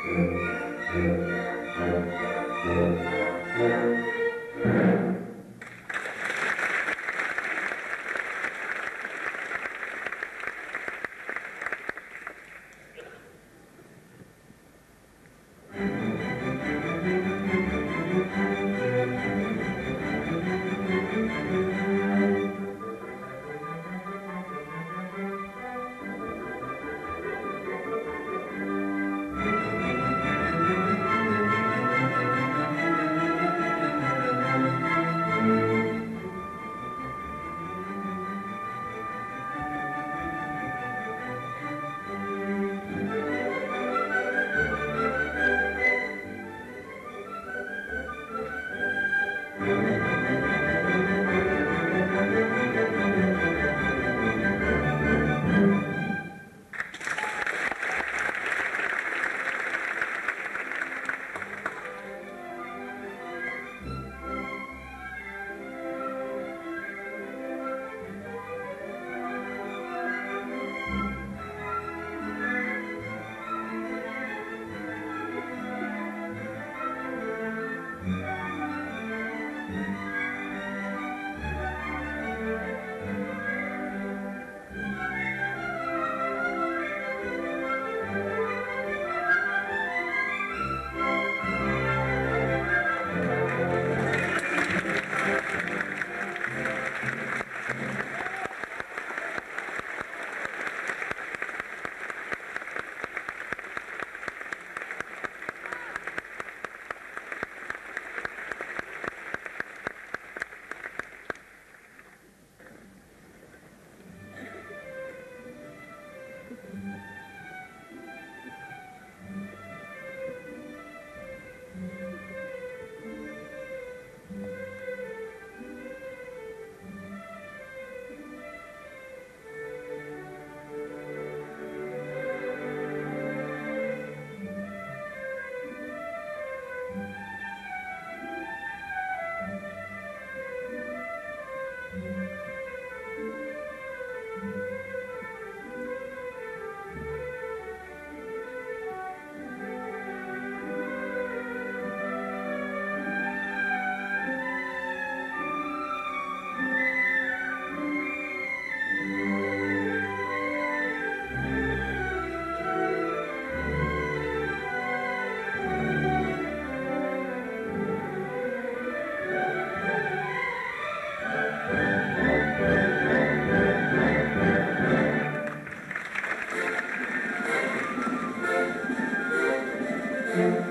Thank Amen.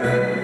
Amen.